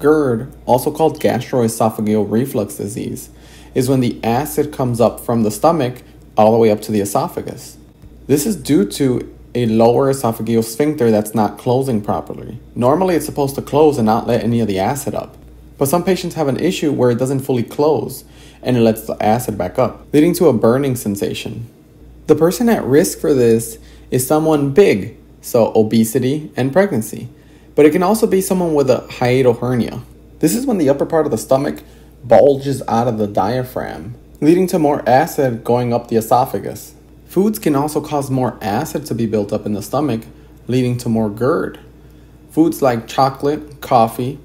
GERD, also called gastroesophageal reflux disease, is when the acid comes up from the stomach all the way up to the esophagus. This is due to a lower esophageal sphincter that's not closing properly. Normally, it's supposed to close and not let any of the acid up. But some patients have an issue where it doesn't fully close and it lets the acid back up, leading to a burning sensation. The person at risk for this is someone big, so obesity and pregnancy. But it can also be someone with a hiatal hernia. This is when the upper part of the stomach bulges out of the diaphragm, leading to more acid going up the esophagus. Foods can also cause more acid to be built up in the stomach, leading to more GERD. Foods like chocolate, coffee,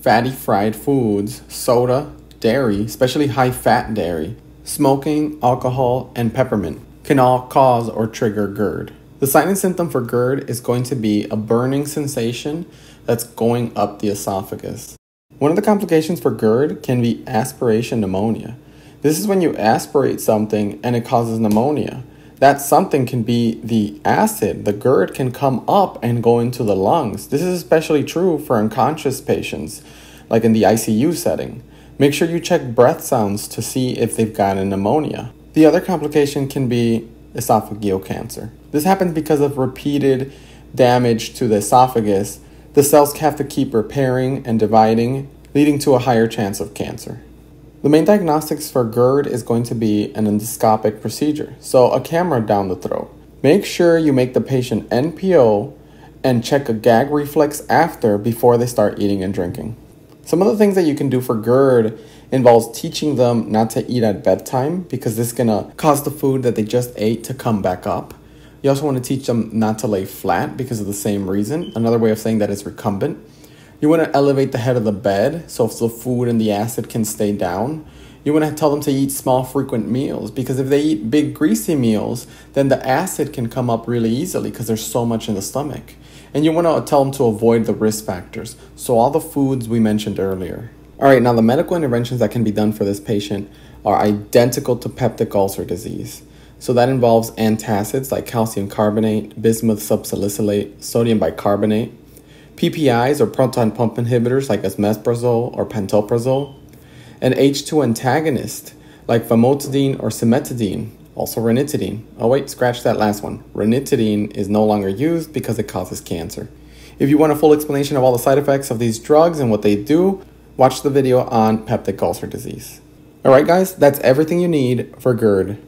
fatty fried foods, soda, dairy, especially high fat dairy, smoking, alcohol, and peppermint can all cause or trigger GERD. The sign and symptom for GERD is going to be a burning sensation that's going up the esophagus. One of the complications for GERD can be aspiration pneumonia. This is when you aspirate something and it causes pneumonia. That something can be the acid. The GERD can come up and go into the lungs. This is especially true for unconscious patients, like in the ICU setting. Make sure you check breath sounds to see if they've got a pneumonia. The other complication can be esophageal cancer. This happens because of repeated damage to the esophagus. The cells have to keep repairing and dividing, leading to a higher chance of cancer. The main diagnostics for GERD is going to be an endoscopic procedure, so a camera down the throat. Make sure you make the patient NPO and check a gag reflex after before they start eating and drinking. Some of the things that you can do for GERD involves teaching them not to eat at bedtime because this is gonna cause the food that they just ate to come back up. You also want to teach them not to lay flat because of the same reason. Another way of saying that is recumbent. You want to elevate the head of the bed so the food and the acid can stay down. You want to tell them to eat small, frequent meals because if they eat big, greasy meals, then the acid can come up really easily because there's so much in the stomach. And you want to tell them to avoid the risk factors. So, all the foods we mentioned earlier. All right, now the medical interventions that can be done for this patient are identical to peptic ulcer disease. So that involves antacids like calcium carbonate, bismuth subsalicylate, sodium bicarbonate, PPIs or proton pump inhibitors like esomeprazole or pantoprazole, and H2 antagonists like famotidine or cimetidine, also ranitidine. Oh wait, scratch that last one. Ranitidine is no longer used because it causes cancer. If you want a full explanation of all the side effects of these drugs and what they do, watch the video on peptic ulcer disease. Alright guys, that's everything you need for GERD.